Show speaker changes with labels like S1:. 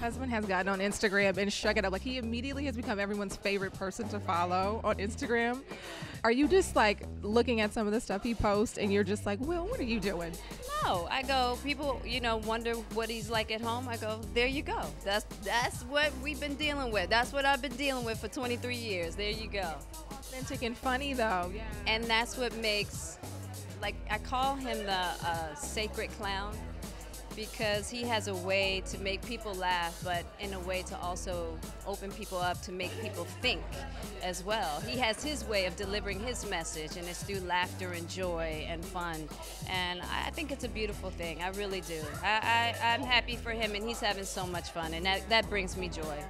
S1: husband has gotten on Instagram and shook it up. Like he immediately has become everyone's favorite person to follow on Instagram. Are you just like looking at some of the stuff he posts and you're just like, Will, what are you doing?
S2: No, I go. People, you know, wonder what he's like at home. I go, there you go. That's that's what we've been dealing with. That's what I've been dealing with for 23 years. There you go.
S1: Authentic and funny though. Yeah.
S2: And that's what makes, like, I call him the uh, sacred clown because he has a way to make people laugh, but in a way to also open people up to make people think as well. He has his way of delivering his message, and it's through laughter and joy and fun. And I think it's a beautiful thing. I really do. I, I'm happy for him, and he's having so much fun, and that, that brings me joy.